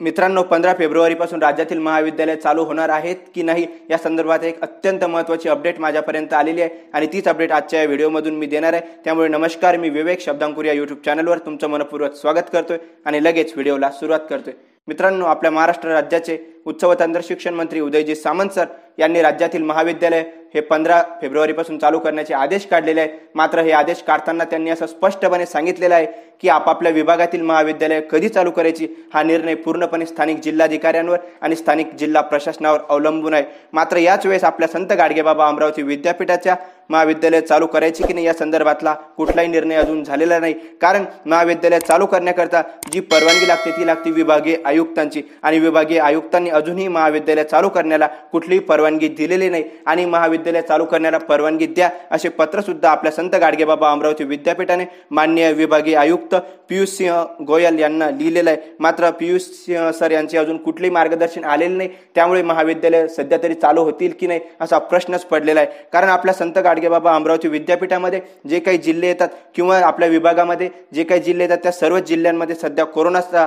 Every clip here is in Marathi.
मित्रांनो पंधरा फेब्रुवारीपासून राज्यातील महाविद्यालय चालू होणार आहेत की नाही या संदर्भात एक अत्यंत महत्त्वाची अपडेट माझ्यापर्यंत आलेली आहे आणि तीच अपडेट आजच्या या व्हिडिओमधून मी देणार आहे. त्यामुळे नमस्कार मी विवेक शब्दांकुर या यूट्यूब चॅनलवर तुमचं मनपूर्वक स्वागत करतोय आणि लगेच व्हिडिओला सुरुवात करतोय. मित्रांनो आपल्या महाराष्ट्र राज्याचे उच्च व तंत्र शिक्षण मंत्री उदयजी सामंत सर यांनी राज्यातील महाविद्यालय हे पंधरा फेब्रुवारीपासून चालू करण्याचे आदेश काढलेले आहे मात्र हे आदेश काढताना त्यांनी असं स्पष्टपणे सांगितलेलं आहे की आपापल्या विभागातील महाविद्यालय कधी चालू करायची हा निर्णय पूर्णपणे स्थानिक जिल्हाधिकाऱ्यांवर आणि स्थानिक जिल्हा प्रशासनावर अवलंबून आहे. मात्र याच वेळेस आपल्या संत गाडगेबाबा अमरावती विद्यापीठाच्या महाविद्यालय चालू करायची की नाही या संदर्भातला कुठलाही निर्णय अजून झालेला नाही. कारण महाविद्यालय चालू करण्याकरता जी परवानगी लागते ती लागते विभागीय आयुक्तांची. आणि विभागीय आयुक्तांनी अजूनही महाविद्यालय चालू करण्याला कुठलीही परवानगी दिलेली नाही. आणि महाविद्यालय चालू करण्याला परवानगी द्या असे पत्र सुद्धा आपल्या संत गाडगेबाबा अमरावती विद्यापीठाने मान्य विभागीय आयुक्त पियुष सिंह गोयल यांना लिहिलेलं आहे. मात्र पियुष सिंह सर यांचे अजून कुठलेही मार्गदर्शन आलेले नाही. त्यामुळे महाविद्यालय सध्या तरी चालू होतील की नाही असा प्रश्नच पडलेला आहे. कारण आपल्या संत गाडगेबाबा अमरावती विद्यापीठामध्ये जे काही जिल्हे येतात किंवा आपल्या विभागामध्ये जे काही जिल्हे येतात त्या सर्व जिल्ह्यांमध्ये सध्या कोरोनाचा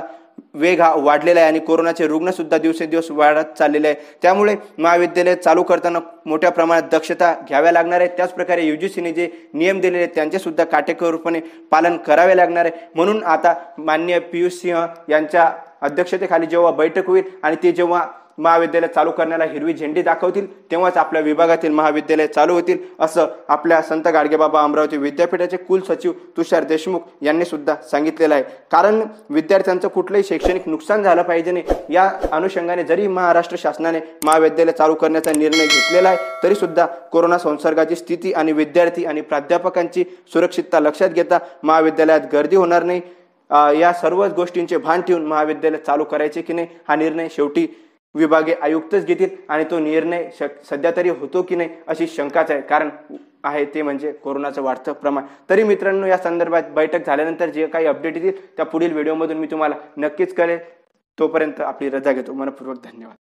वेग हा वाढलेला आहे आणि कोरोनाचे रुग्णसुद्धा दिवसेंदिवस वाढत चाललेले आहे. त्यामुळे महाविद्यालय चालू करताना मोठ्या प्रमाणात दक्षता घ्याव्या लागणार आहे. त्याचप्रकारे यू जी सीने जे नियम दिलेले आहेत त्यांचेसुद्धा काटेकोरपणे पालन करावे लागणार आहे. म्हणून आता माननीय पियुष सिंह यांच्या अध्यक्षतेखाली जेव्हा बैठक होईल आणि ते जेव्हा महाविद्यालय चालू करण्याला हिरवी झेंडी दाखवतील तेव्हाच आपल्या विभागातील महाविद्यालय चालू होतील असं आपल्या संत गाडगेबाबा अमरावती विद्यापीठाचे कुलसचिव तुषार देशमुख यांनी सुद्धा सांगितलेलं आहे. कारण विद्यार्थ्यांचं कुठलंही शैक्षणिक नुकसान झालं पाहिजे नाही या अनुषंगाने जरी महाराष्ट्र शासनाने महाविद्यालय चालू करण्याचा निर्णय घेतलेला आहे तरी सुद्धा कोरोना संसर्गाची स्थिती आणि विद्यार्थी आणि प्राध्यापकांची सुरक्षितता लक्षात घेता महाविद्यालयात गर्दी होणार नाही. या सर्वच गोष्टींचे भान ठेवून महाविद्यालय चालू करायचे की नाही हा निर्णय शेवटी विभागीय आयुक्तच घेतील आणि तो निर्णय सध्या तरी होतो की नाही अशी शंकाच आहे. कारण आहे ते म्हणजे कोरोनाचं वाढतं प्रमाण. तरी मित्रांनो या संदर्भात बैठक झाल्यानंतर जे काही अपडेट येतील त्या पुढील व्हिडिओमधून मी तुम्हाला नक्कीच कळेल. तोपर्यंत आपली रजा घेतो. मनपूर्वक धन्यवाद.